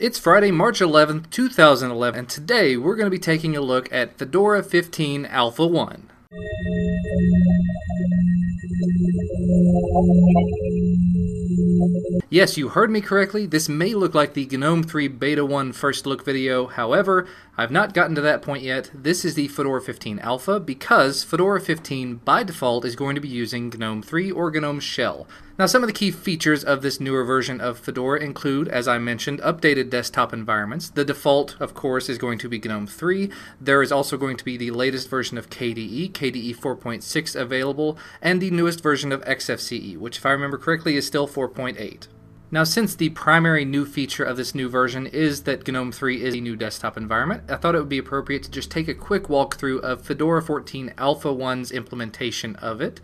It's Friday, March 11th, 2011, and today we're going to be taking a look at Fedora 15 Alpha 1. Yes, you heard me correctly. This may look like the GNOME 3 Beta 1 first look video. However, I've not gotten to that point yet. This is the Fedora 15 Alpha because Fedora 15 by default is going to be using GNOME 3 or GNOME Shell. Now, some of the key features of this newer version of Fedora include, as I mentioned, updated desktop environments. The default, of course, is going to be GNOME 3. There is also going to be the latest version of KDE, KDE 4.6 available, and the newest version of XFCE, which, if I remember correctly, is still 4.8. Now, since the primary new feature of this new version is that GNOME 3 is a new desktop environment, I thought it would be appropriate to just take a quick walkthrough of Fedora 14 Alpha 1's implementation of it.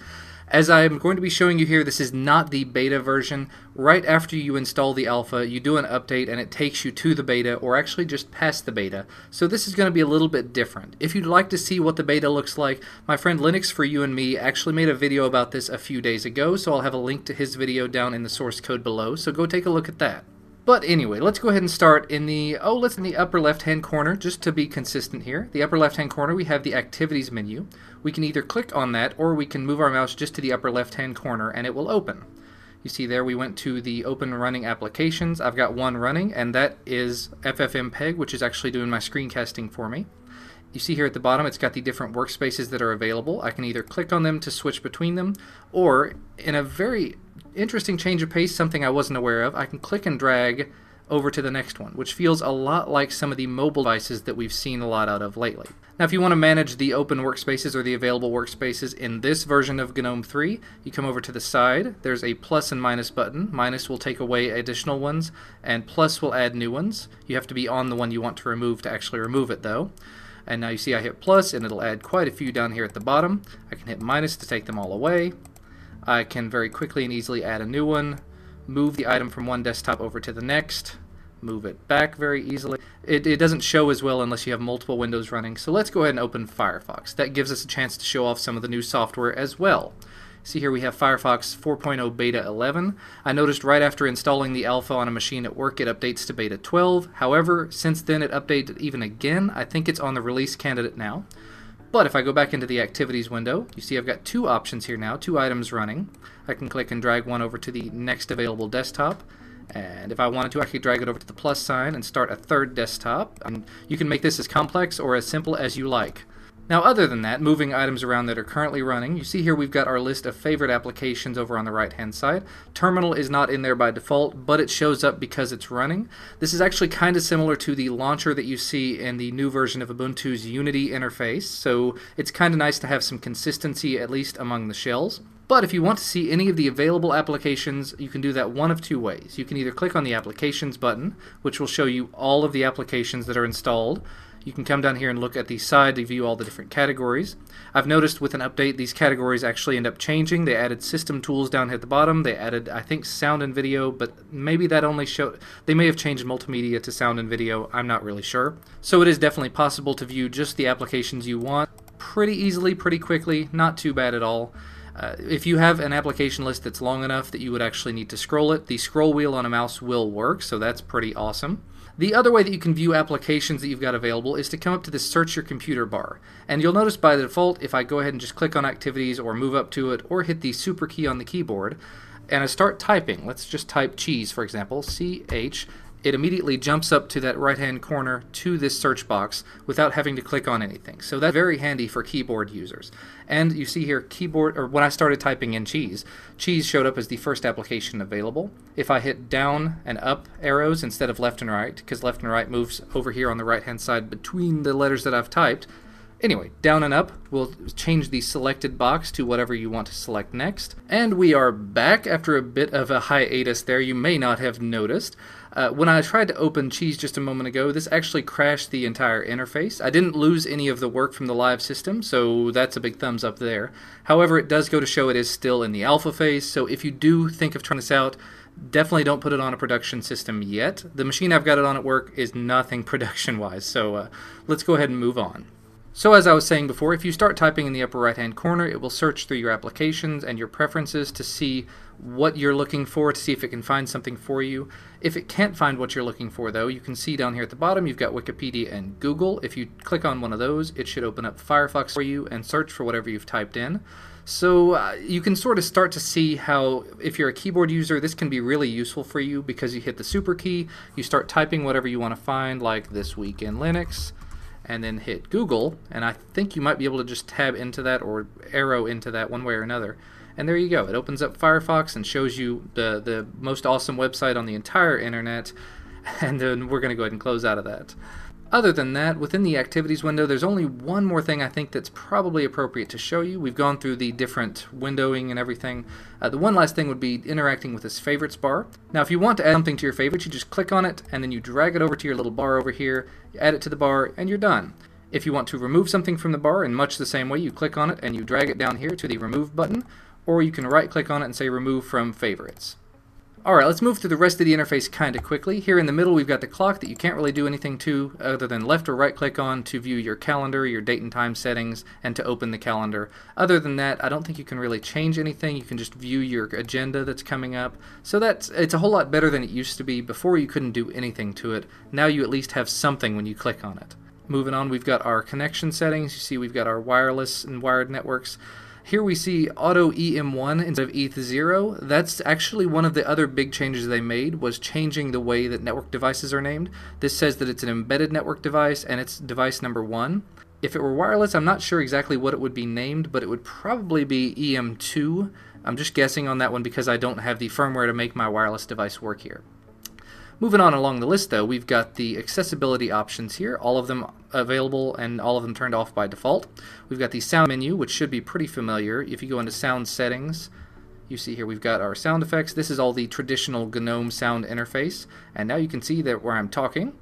As I'm going to be showing you here, this is not the beta version. Right after you install the alpha, you do an update and it takes you to the beta or actually just past the beta. So this is going to be a little bit different. If you'd like to see what the beta looks like, my friend Linux for You and Me actually made a video about this a few days ago, so I'll have a link to his video down in the source code below, so go take a look at that. But anyway, let's go ahead and start in the, oh, let's in the upper left-hand corner, just to be consistent here. The upper left-hand corner, we have the Activities menu. We can either click on that, or we can move our mouse just to the upper left-hand corner, and it will open. You see there, we went to the Open Running Applications. I've got one running, and that is FFmpeg, which is actually doing my screencasting for me. You see here at the bottom, it's got the different workspaces that are available. I can either click on them to switch between them, or in a very interesting change of pace, something I wasn't aware of, I can click and drag over to the next one, which feels a lot like some of the mobile devices that we've seen a lot out of lately. Now, if you want to manage the open workspaces or the available workspaces in this version of GNOME 3, you come over to the side. There's a plus and minus button. Minus will take away additional ones, and plus will add new ones. You have to be on the one you want to remove to actually remove it, though. And now you see I hit plus, and it'll add quite a few down here at the bottom. I can hit minus to take them all away. I can very quickly and easily add a new one, move the item from one desktop over to the next, move it back very easily. It, it doesn't show as well unless you have multiple windows running, so let's go ahead and open Firefox. That gives us a chance to show off some of the new software as well. See here we have Firefox 4.0 Beta 11. I noticed right after installing the alpha on a machine at work it updates to Beta 12. However, since then it updated even again. I think it's on the release candidate now. But if I go back into the activities window, you see I've got two options here now, two items running. I can click and drag one over to the next available desktop. And if I wanted to, I could drag it over to the plus sign and start a third desktop. And you can make this as complex or as simple as you like. Now other than that, moving items around that are currently running, you see here we've got our list of favorite applications over on the right hand side. Terminal is not in there by default, but it shows up because it's running. This is actually kind of similar to the launcher that you see in the new version of Ubuntu's Unity interface, so it's kind of nice to have some consistency at least among the shells. But if you want to see any of the available applications, you can do that one of two ways. You can either click on the Applications button, which will show you all of the applications that are installed, you can come down here and look at the side to view all the different categories. I've noticed with an update these categories actually end up changing. They added system tools down here at the bottom. They added, I think, sound and video, but maybe that only showed... They may have changed multimedia to sound and video. I'm not really sure. So it is definitely possible to view just the applications you want pretty easily, pretty quickly. Not too bad at all. Uh, if you have an application list that's long enough that you would actually need to scroll it, the scroll wheel on a mouse will work, so that's pretty awesome. The other way that you can view applications that you've got available is to come up to the search your computer bar. And you'll notice by default, if I go ahead and just click on activities or move up to it or hit the super key on the keyboard, and I start typing, let's just type cheese for example, C-H, it immediately jumps up to that right hand corner to this search box without having to click on anything. So that's very handy for keyboard users. And you see here keyboard or when I started typing in cheese, cheese showed up as the first application available. If I hit down and up arrows instead of left and right, because left and right moves over here on the right hand side between the letters that I've typed, Anyway, down and up, we'll change the selected box to whatever you want to select next. And we are back after a bit of a hiatus there, you may not have noticed. Uh, when I tried to open Cheese just a moment ago, this actually crashed the entire interface. I didn't lose any of the work from the live system, so that's a big thumbs up there. However, it does go to show it is still in the alpha phase, so if you do think of trying this out, definitely don't put it on a production system yet. The machine I've got it on at work is nothing production-wise, so uh, let's go ahead and move on. So as I was saying before, if you start typing in the upper right hand corner, it will search through your applications and your preferences to see what you're looking for, to see if it can find something for you. If it can't find what you're looking for though, you can see down here at the bottom you've got Wikipedia and Google. If you click on one of those, it should open up Firefox for you and search for whatever you've typed in. So uh, you can sort of start to see how, if you're a keyboard user, this can be really useful for you because you hit the super key, you start typing whatever you want to find, like this week in Linux, and then hit Google, and I think you might be able to just tab into that or arrow into that one way or another. And there you go. It opens up Firefox and shows you the, the most awesome website on the entire internet. And then we're going to go ahead and close out of that. Other than that, within the activities window, there's only one more thing I think that's probably appropriate to show you. We've gone through the different windowing and everything. Uh, the one last thing would be interacting with this favorites bar. Now, if you want to add something to your favorites, you just click on it and then you drag it over to your little bar over here, add it to the bar, and you're done. If you want to remove something from the bar in much the same way, you click on it and you drag it down here to the remove button, or you can right click on it and say remove from favorites. Alright, let's move through the rest of the interface kind of quickly. Here in the middle we've got the clock that you can't really do anything to other than left or right click on to view your calendar, your date and time settings, and to open the calendar. Other than that, I don't think you can really change anything. You can just view your agenda that's coming up. So that's it's a whole lot better than it used to be. Before you couldn't do anything to it. Now you at least have something when you click on it. Moving on, we've got our connection settings. You see we've got our wireless and wired networks. Here we see auto EM1 instead of ETH0. That's actually one of the other big changes they made was changing the way that network devices are named. This says that it's an embedded network device and it's device number 1. If it were wireless, I'm not sure exactly what it would be named, but it would probably be EM2. I'm just guessing on that one because I don't have the firmware to make my wireless device work here. Moving on along the list, though, we've got the accessibility options here, all of them available and all of them turned off by default. We've got the sound menu, which should be pretty familiar. If you go into sound settings, you see here we've got our sound effects. This is all the traditional GNOME sound interface, and now you can see that where I'm talking.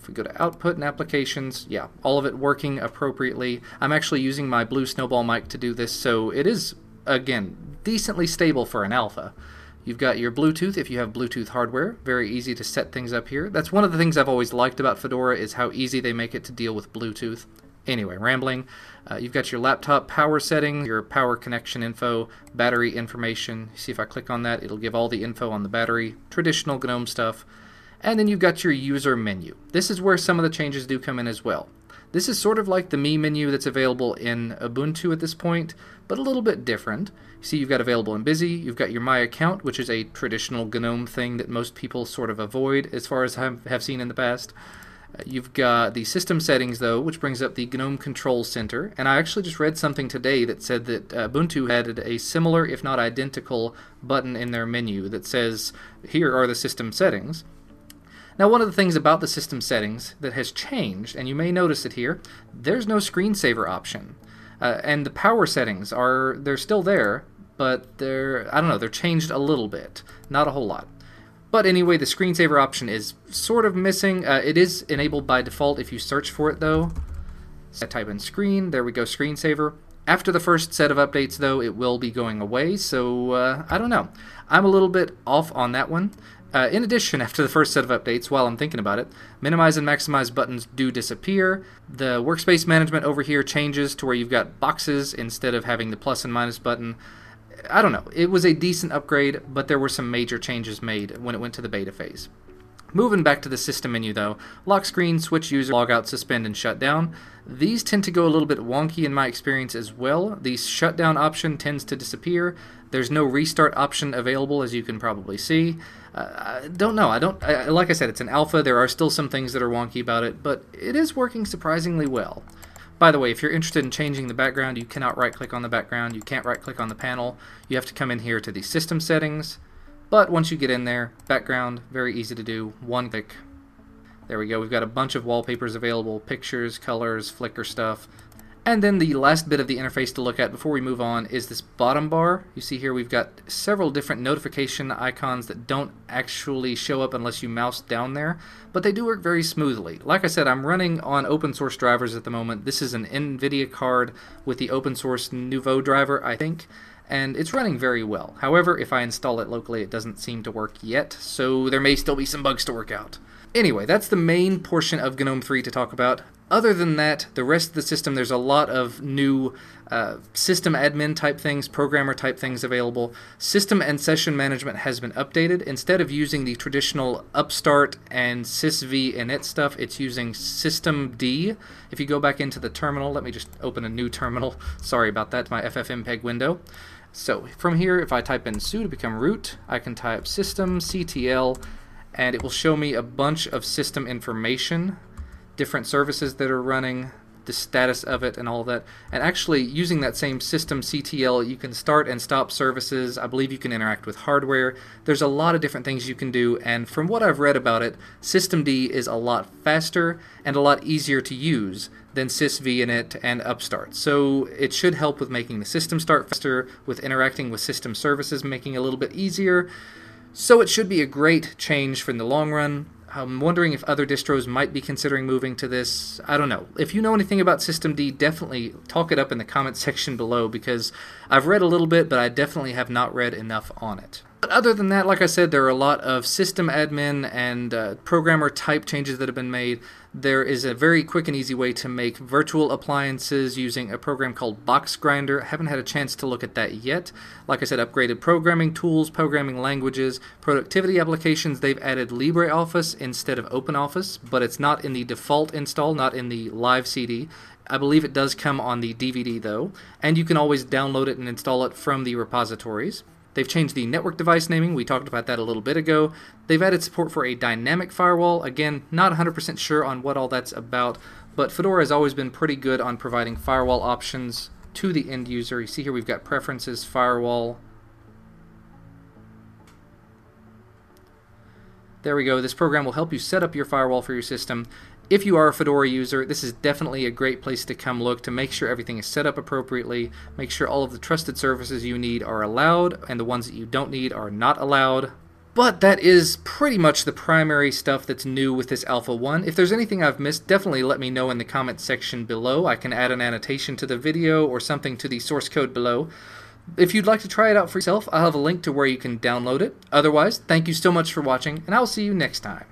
If we go to output and applications, yeah, all of it working appropriately. I'm actually using my Blue Snowball mic to do this, so it is, again, decently stable for an alpha. You've got your Bluetooth if you have Bluetooth hardware. Very easy to set things up here. That's one of the things I've always liked about Fedora is how easy they make it to deal with Bluetooth. Anyway, rambling. Uh, you've got your laptop power setting, your power connection info, battery information. See if I click on that, it'll give all the info on the battery, traditional GNOME stuff. And then you've got your user menu. This is where some of the changes do come in as well. This is sort of like the Me menu that's available in Ubuntu at this point, but a little bit different. See, you've got available in Busy, you've got your My Account, which is a traditional GNOME thing that most people sort of avoid as far as I have seen in the past. Uh, you've got the system settings, though, which brings up the GNOME Control Center. And I actually just read something today that said that uh, Ubuntu added a similar, if not identical, button in their menu that says, Here are the system settings. Now, one of the things about the system settings that has changed, and you may notice it here, there's no screensaver option. Uh, and the power settings are, they're still there, but they're, I don't know, they're changed a little bit. Not a whole lot. But anyway, the screensaver option is sort of missing. Uh, it is enabled by default if you search for it, though. So I type in screen, there we go, screensaver. After the first set of updates, though, it will be going away, so uh, I don't know. I'm a little bit off on that one. Uh, in addition, after the first set of updates, while I'm thinking about it, minimize and maximize buttons do disappear. The workspace management over here changes to where you've got boxes instead of having the plus and minus button. I don't know. It was a decent upgrade, but there were some major changes made when it went to the beta phase. Moving back to the system menu though, lock screen, switch user, logout, suspend, and shut down. These tend to go a little bit wonky in my experience as well. The shutdown option tends to disappear. There's no restart option available, as you can probably see. Uh, I don't know. I don't. I, like I said, it's an alpha. There are still some things that are wonky about it, but it is working surprisingly well. By the way, if you're interested in changing the background, you cannot right-click on the background. You can't right-click on the panel. You have to come in here to the system settings. But once you get in there, background, very easy to do. One click. There we go. We've got a bunch of wallpapers available, pictures, colors, Flickr stuff. And then the last bit of the interface to look at before we move on is this bottom bar. You see here we've got several different notification icons that don't actually show up unless you mouse down there, but they do work very smoothly. Like I said, I'm running on open source drivers at the moment. This is an NVIDIA card with the open source Nouveau driver, I think, and it's running very well. However, if I install it locally, it doesn't seem to work yet, so there may still be some bugs to work out. Anyway, that's the main portion of GNOME 3 to talk about. Other than that, the rest of the system, there's a lot of new uh, system admin type things, programmer type things available. System and session management has been updated. Instead of using the traditional upstart and sysv init stuff, it's using systemd. If you go back into the terminal, let me just open a new terminal. Sorry about that, my FFmpeg window. So from here, if I type in su to become root, I can type systemctl, and it will show me a bunch of system information different services that are running, the status of it, and all that. And actually, using that same systemctl, you can start and stop services. I believe you can interact with hardware. There's a lot of different things you can do, and from what I've read about it, systemd is a lot faster and a lot easier to use than sysvinit and upstart. So it should help with making the system start faster, with interacting with system services, making it a little bit easier. So it should be a great change for in the long run. I'm wondering if other distros might be considering moving to this. I don't know. If you know anything about systemd, definitely talk it up in the comment section below because I've read a little bit, but I definitely have not read enough on it. But other than that, like I said, there are a lot of system admin and uh, programmer type changes that have been made. There is a very quick and easy way to make virtual appliances using a program called BoxGrinder. I haven't had a chance to look at that yet. Like I said, upgraded programming tools, programming languages, productivity applications. They've added LibreOffice instead of OpenOffice, but it's not in the default install, not in the live CD. I believe it does come on the DVD though, and you can always download it and install it from the repositories. They've changed the network device naming. We talked about that a little bit ago. They've added support for a dynamic firewall. Again, not 100% sure on what all that's about, but Fedora has always been pretty good on providing firewall options to the end user. You see here we've got preferences, firewall. There we go. This program will help you set up your firewall for your system if you are a Fedora user, this is definitely a great place to come look to make sure everything is set up appropriately, make sure all of the trusted services you need are allowed, and the ones that you don't need are not allowed. But that is pretty much the primary stuff that's new with this Alpha 1. If there's anything I've missed, definitely let me know in the comment section below. I can add an annotation to the video or something to the source code below. If you'd like to try it out for yourself, I'll have a link to where you can download it. Otherwise, thank you so much for watching, and I'll see you next time.